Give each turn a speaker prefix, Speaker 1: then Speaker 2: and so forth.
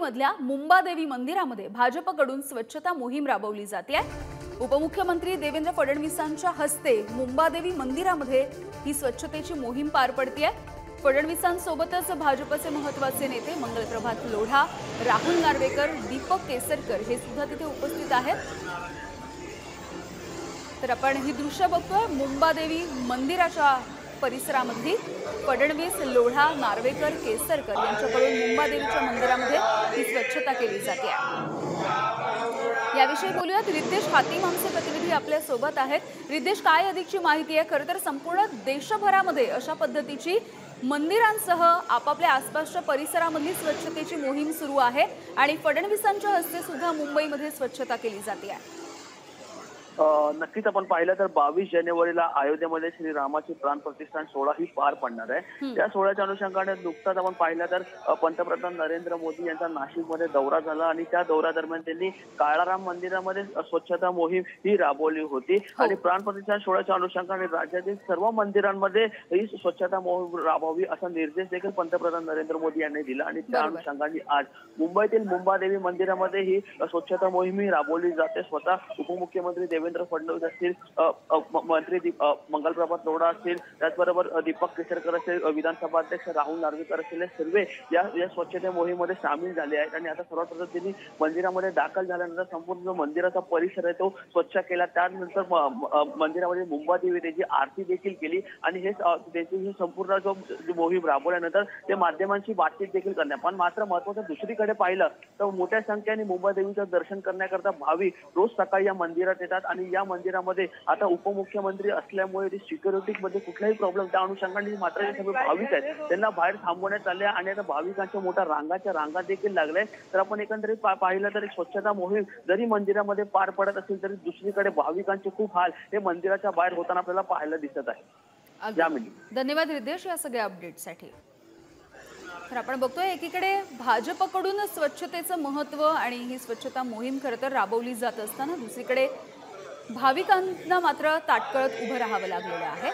Speaker 1: मुंबईमधल्या मुंबादेवी मंदिरामध्ये भाजपकडून स्वच्छता मोहीम राबवली जाते उपमुख्यमंत्री देवेंद्र फडणवीसांच्या हस्ते मुंबादेवी मंदिरामध्ये ही स्वच्छतेची मोहीम पार पडतीये फडणवीसांसोबतच भाजपचे महत्त्वाचे नेते मंगलप्रभात लोढा राहुल नार्वेकर दीपक केसरकर हे सुद्धा तिथे उपस्थित आहेत. तर आपण ही दृश्य बघतोय. मुंबादेवी मंदिराच्या परिसरामधली फडणवीस लोढा नार्वेकर केसरकर यांच्याकडून मुंबादेवीच्या मंदिरामध्ये ही स्वच्छता केली जाते. याविषयी बोलूयात. रिद्देश हातीम आमचे प्रतिनिधी आपल्यासोबत आहेत. रिद्देश काय अधिकची माहिती आहे? खरं तर संपूर्ण देशभरामध्ये अशा पद्धतीची मंदिरांसह आपापल्या आसपासच्या परिसरामधली स्वच्छतेची मोहीम सुरू आहे आणि फडणवीसांच्या हस्ते सुद्धा मुंबईमध्ये स्वच्छता केली जाते आहे.
Speaker 2: नक्कीच आपण पाहिलं तर बावीस जानेवारीला अयोध्येमध्ये श्री रामाची प्राण प्रतिष्ठान सोहळा ही पार पडणार आहे. त्या सोहळ्याच्या अनुषंगाने नुकताच आपण पाहिलं तर पंतप्रधान नरेंद्र मोदी यांचा नाशिकमध्ये दौरा झाला आणि त्या दौऱ्यादरम्यान त्यांनी काळाराम मंदिरामध्ये स्वच्छता मोहीम ही राबवली होती. आणि प्राण प्रतिष्ठान सोहळ्याच्या अनुषंगाने राज्यातील सर्व मंदिरांमध्ये ही स्वच्छता मोहीम राबवावी असा निर्देश देखील पंतप्रधान नरेंद्र मोदी यांनी दिला. आणि त्या. अनुषंगाने आज मुंबईतील मुंबादेवी मंदिरामध्ये ही स्वच्छता मोहीम ही राबवली जाते. स्वतः उपमुख्यमंत्री देवेंद्र फडणवीस असतील मंत्री दीप- मंगलप्रभात लोढा असतील त्याचबरोबर दीपक केसरकर असतील विधानसभा अध्यक्ष राहुल नार्वेकर असतील सर्वे सर्व या या स्वच्छते मोहिमेमध्ये सामील झाले आहेत. आणि आता सर्वात पद्धतीने त्यांनी मंदिरामध्ये दाखल झाल्यानंतर संपूर्ण जो मंदिराचा परिसर आहे तो स्वच्छ केला. त्यानंतर मंदिरामध्ये मुंबा देवी मंदिरामध्ये मुंबादेवी त्याची आरती देखील केली. आणि हे त्यांची ही संपूर्ण जो मोहीम राबवल्यानंतर ते माध्यमांशी बातचीत देखील करण्यात पण मात्र महत्वाचं दुसरीकडे पाहिलं तर मोठ्या संख्येने मुंबादेवीचं दर्शन करण्याकरता भाविक रोज सकाळी या मंदिरात येतात. आणि या मंदिरामध्ये आता उपमुख्यमंत्री असल्यामुळे सिक्युरिटी मध्ये कुठलाही प्रॉब्लेम त्या अनुषंगाने मात्र जे सगळे भाविक आहेत त्यांना बाहेर थांबवण्यात आले आणि आता भाविकांच्या मोठ्या रांगाच्या रांगा देखील लागल्या. तर आपण एकंदरीत पाहिलं तर एक स्वच्छता मोहीम जरी मंदिरामध्ये पार पडत असेल तरी दुसरीकडे भाविकांचे खूप हाल हे मंदिराच्या बाहेर होताना आपल्याला पाहायला दिसत आहे.
Speaker 1: धन्यवाद रिद्देश या सगळ्या अपडेटसाठी तर आपण बघतोय एकीकडे भाजपकडून स्वच्छतेचं महत्त्व आणि ही स्वच्छता मोहीम खरं तर राबवली जात असताना दुसरीकडे भाविकांना मात्र ताटकळत उभं राहावं लागलेलं आहे.